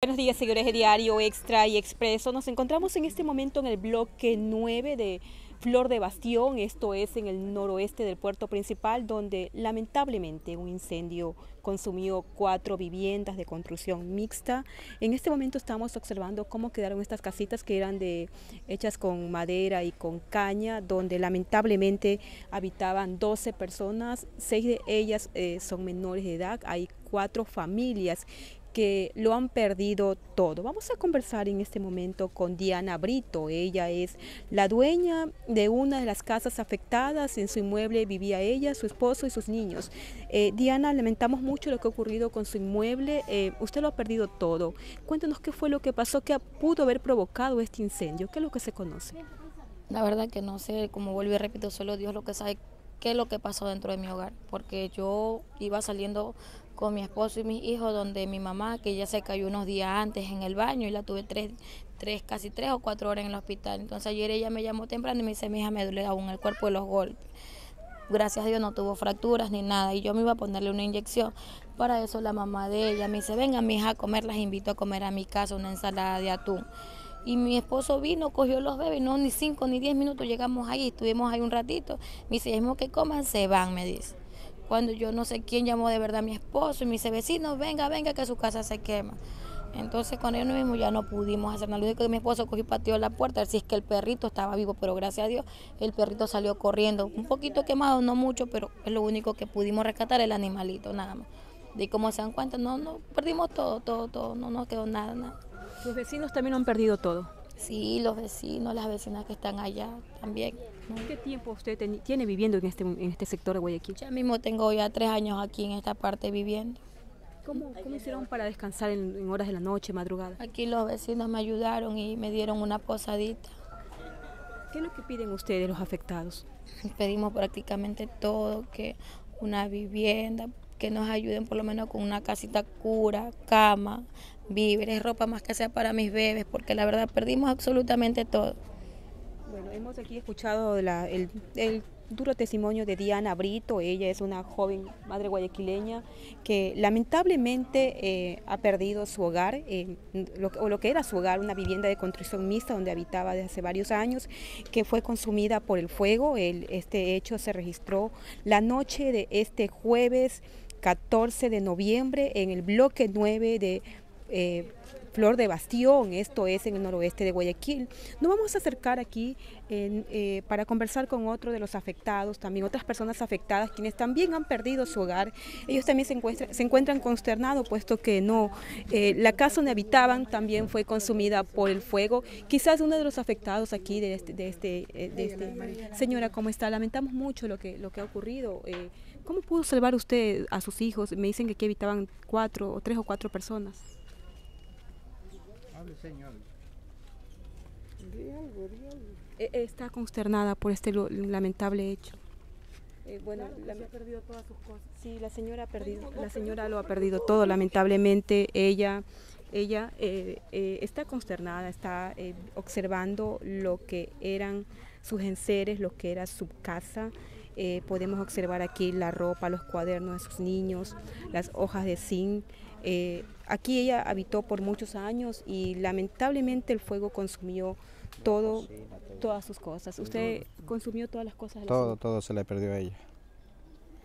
Buenos días, señores de Diario Extra y Expreso. Nos encontramos en este momento en el bloque 9 de Flor de Bastión, esto es en el noroeste del puerto principal, donde lamentablemente un incendio consumió cuatro viviendas de construcción mixta. En este momento estamos observando cómo quedaron estas casitas que eran de, hechas con madera y con caña, donde lamentablemente habitaban 12 personas, seis de ellas eh, son menores de edad, hay cuatro familias que lo han perdido todo. Vamos a conversar en este momento con Diana Brito. Ella es la dueña de una de las casas afectadas. En su inmueble vivía ella, su esposo y sus niños. Eh, Diana, lamentamos mucho lo que ha ocurrido con su inmueble. Eh, usted lo ha perdido todo. Cuéntanos qué fue lo que pasó, qué pudo haber provocado este incendio. ¿Qué es lo que se conoce? La verdad que no sé, como vuelvo y repito, solo Dios lo que sabe qué es lo que pasó dentro de mi hogar, porque yo iba saliendo con mi esposo y mis hijos, donde mi mamá, que ya se cayó unos días antes en el baño y la tuve tres, tres, casi tres o cuatro horas en el hospital. Entonces ayer ella me llamó temprano y me dice, mi hija me duele aún el cuerpo de los golpes. Gracias a Dios no tuvo fracturas ni nada y yo me iba a ponerle una inyección. Para eso la mamá de ella me dice, venga mi hija a comer, las invito a comer a mi casa una ensalada de atún. Y mi esposo vino, cogió los bebés, no ni cinco ni diez minutos llegamos ahí, estuvimos ahí un ratito. Me dice, es que coman, se van, me dice cuando yo no sé quién llamó de verdad a mi esposo y me dice, vecino, venga, venga, que su casa se quema. Entonces con ellos mismo ya no pudimos hacer nada. Lo único que mi esposo cogió y pateó la puerta, si es que el perrito estaba vivo, pero gracias a Dios el perrito salió corriendo. Un poquito quemado, no mucho, pero es lo único que pudimos rescatar el animalito, nada más. Y como se dan cuenta, no, no, perdimos todo, todo, todo, no nos quedó nada, nada. Los vecinos también han perdido todo. Sí, los vecinos, las vecinas que están allá también. ¿Qué tiempo usted tiene viviendo en este, en este sector de Guayaquil? Ya mismo tengo ya tres años aquí en esta parte viviendo. ¿Cómo, cómo hicieron para descansar en, horas de la noche, madrugada? Aquí los vecinos me ayudaron y me dieron una posadita. ¿Qué es lo que piden ustedes, los afectados? Pedimos prácticamente todo, que una vivienda, que nos ayuden por lo menos con una casita cura, cama, víveres, ropa más que sea para mis bebés, porque la verdad perdimos absolutamente todo. Hemos aquí escuchado el, duro testimonio de Diana Brito, ella es una joven madre guayaquileña que lamentablemente eh, ha perdido su hogar, eh, o lo que era su hogar, una vivienda de construcción mixta donde habitaba desde hace varios años, que fue consumida por el fuego. este hecho se registró la noche de este jueves 14 de noviembre en el bloque 9 de eh, Flor de Bastión, esto es en el noroeste de Guayaquil. Nos vamos a acercar aquí eh, para conversar con otro de los afectados, también otras personas afectadas, quienes también han perdido su hogar. Ellos también se encuentran, se encuentran consternados, puesto que no, eh, la casa donde habitaban también fue consumida por el fuego. Quizás uno de los afectados aquí de este, de este, de este señora, ¿cómo está? Lamentamos mucho lo que, lo que ha ocurrido. ¿Cómo pudo salvar usted a sus hijos? Me dicen que aquí habitaban cuatro o tres o cuatro personas. E, está consternada por este lamentable hecho. Eh, bueno, la, ha perdido todas sus cosas. Sí, la señora ha perdido, la señora lo ha perdido todo. Lamentablemente ella, ella eh, eh, está consternada, está observando lo que eran sus enseres, lo que era su casa. Podemos observar aquí la ropa, los cuadernos de sus niños, las hojas de zinc. Eh, aquí ella habitó por muchos años y lamentablemente el fuego consumió todo, todas sus cosas. ¿Usted consumió todas las cosas? De todo, todo se le perdió a ella.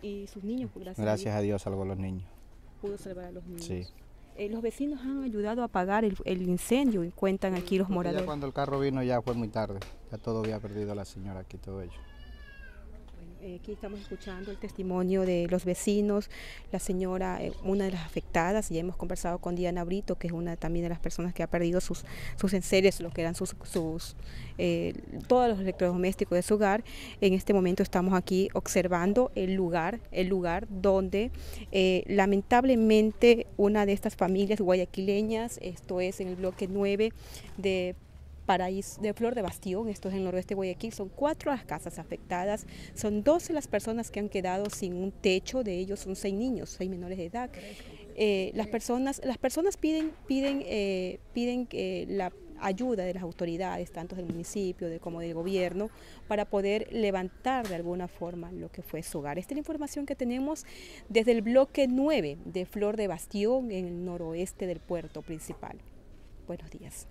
¿Y sus niños? Gracias, gracias a Dios. salvó a los niños. Pudo salvar a los niños. Sí. Eh, los vecinos han ayudado a apagar el, incendio y cuentan aquí los moradores. cuando el carro vino ya fue muy tarde, ya todo había perdido la señora aquí, todo ello. Eh, aquí estamos escuchando el testimonio de los vecinos, la señora, eh, una de las afectadas, y hemos conversado con Diana Brito, que es una también de las personas que ha perdido sus, sus enseres, lo que eran sus, sus eh, todos los electrodomésticos de su hogar. En este momento estamos aquí observando el lugar, el lugar donde lamentablemente una de estas familias guayaquileñas, esto es en el bloque 9 de Paraíso de Flor de Bastión, esto es en el noroeste de Guayaquil, son cuatro las casas afectadas, son 12 las personas que han quedado sin un techo, de ellos son seis niños, seis menores de edad. Eh, las, personas, las personas piden, piden, eh, piden eh, la ayuda de las autoridades, tanto del municipio de, como del gobierno, para poder levantar de alguna forma lo que fue su hogar. Esta es la información que tenemos desde el bloque 9 de Flor de Bastión, en el noroeste del puerto principal. Buenos días.